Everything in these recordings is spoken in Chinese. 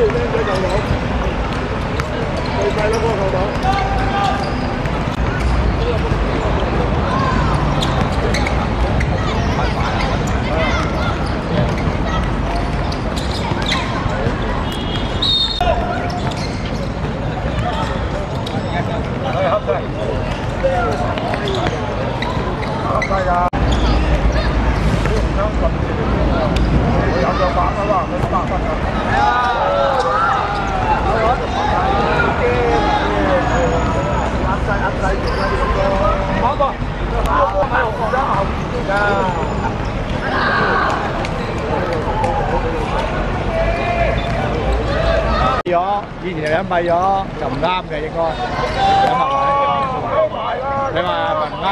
右边再走走可以拍到后头咗，以前有人閉咗，就唔啱嘅應該。你話唔啱？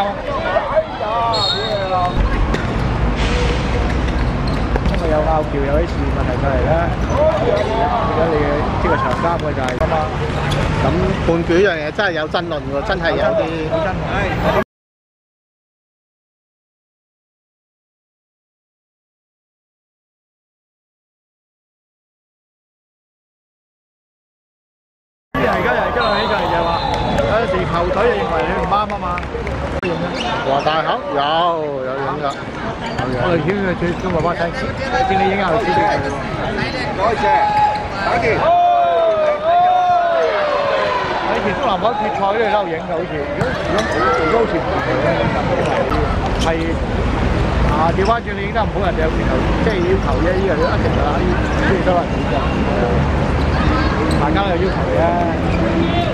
因為有拗撬，有啲市民嚟過嚟咧。而家你呢個長衫嘅就係咁啊。咁判決呢樣嘢真係有爭論喎，真係有啲。好真係。而家又係今日起上嚟就話，有時球隊就認為你唔啱啊嘛，影啊！黃大口有有影㗎，我哋叫佢最中爸爸睇，見你影下就知。多謝，打住。以前中南海決賽都係嬲影嘅，好似如果如果如果好似唔係咧，係啊調翻轉你影得唔好，人哋有拳頭，即係要求啫，呢個一定㗎啦，呢啲都係點㗎？大家有要求嘅。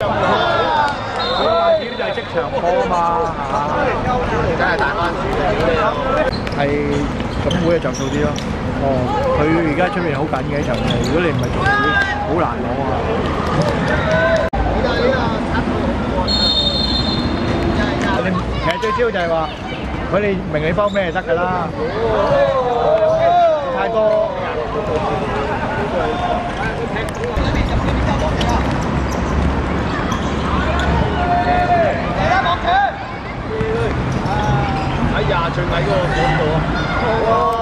佢賣點就係即場波啊嘛，真係大班主係總會嘅着數啲咯。哦，佢而家出面好緊嘅呢場戲，如果你唔係總會，好難攞啊。你其實最主要就係話，佢哋明你幫咩得㗎啦。太多哎呀，最矮嗰個嗰度啊！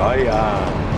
可以啊。